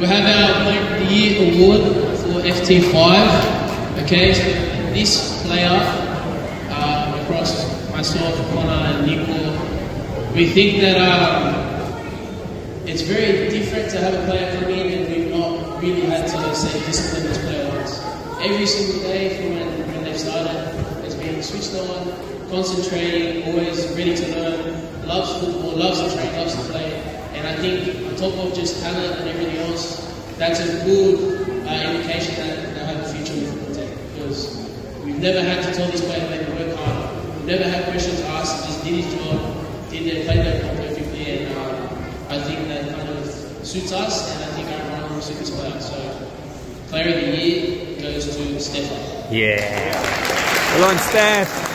we have our Player of the Year award for FT5. Okay, so this player, uh, across myself, Connor, and Nico, we think that um, it's very different to have a player come in and we've not really had to say discipline this player once. Every single day from when, when they've started, has been switched on, concentrating, always ready to learn, loves football, loves to train, loves to play. And I think on top of just talent and everything else, that's a good uh, indication that they'll have a future with Futboltec. Because we've never had to tell this player that they work hard. We've never had questions asked, just did his job, did they play their role perfectly, and uh, I think that kind of suits us, and I think our environment will suit this player. So, player of the year goes to Stefan. Yeah. Well on, Steph.